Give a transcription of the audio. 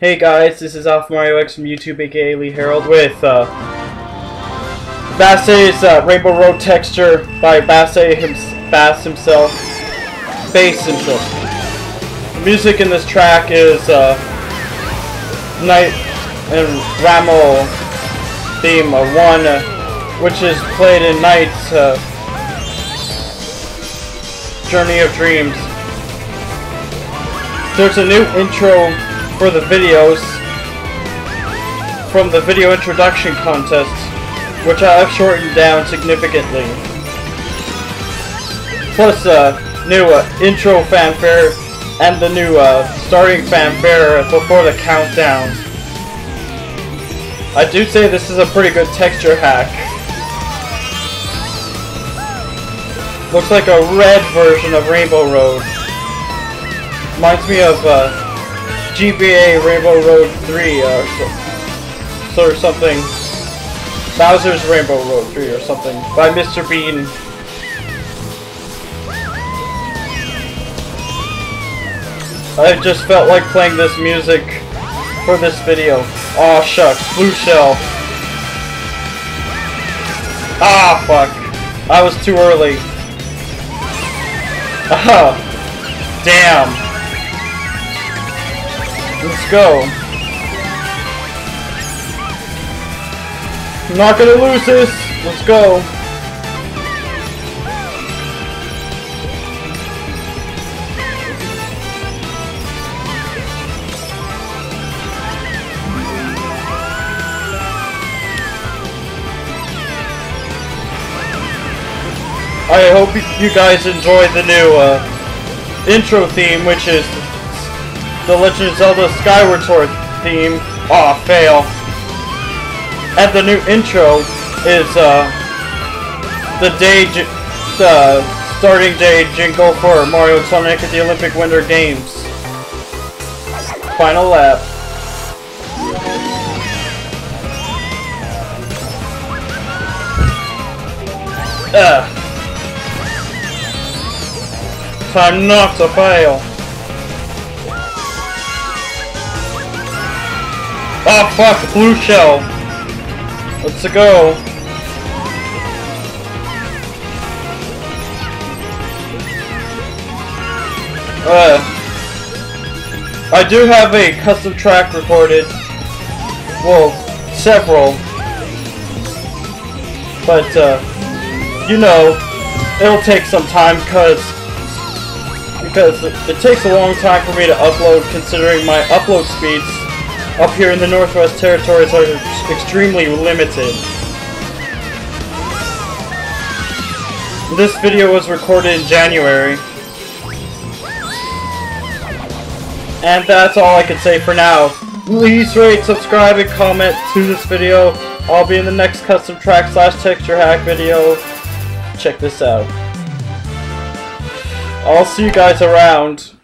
Hey guys, this is Alpha Mario X from YouTube, aka Lee Harold, with uh, Baseh's uh, Rainbow Road texture by Baseh, him Baseh himself, Baseh himself. The music in this track is uh, Night and Ramo theme uh, 1, uh, which is played in NiGHTS uh, Journey of Dreams. There's a new intro for the videos from the video introduction contest, which I have shortened down significantly. Plus a uh, new uh, intro fanfare and the new uh, starting fanfare before the countdown. I do say this is a pretty good texture hack. Looks like a red version of Rainbow Road. Reminds me of uh, GBA Rainbow Road 3 uh, or something. Bowser's Rainbow Road 3 or something by Mr. Bean. I just felt like playing this music for this video. Aw oh, shucks, blue shell. Ah fuck. I was too early. Ah. Damn. Let's go. I'm not gonna lose this. Let's go. I hope you guys enjoy the new uh, intro theme, which is the Legend of Zelda Skyward Sword theme. Aw, oh, fail. And the new intro is, uh, the day, the starting day jingle for Mario and Sonic at the Olympic Winter Games. Final lap. Ugh. Time not to fail. Oh fuck, blue shell. Let's go. Uh, I do have a custom track recorded. Well, several. But, uh, you know, it'll take some time because because it takes a long time for me to upload considering my upload speeds up here in the Northwest Territories are extremely limited. This video was recorded in January. And that's all I can say for now. Please rate, subscribe, and comment to this video. I'll be in the next custom track slash texture hack video. Check this out. I'll see you guys around.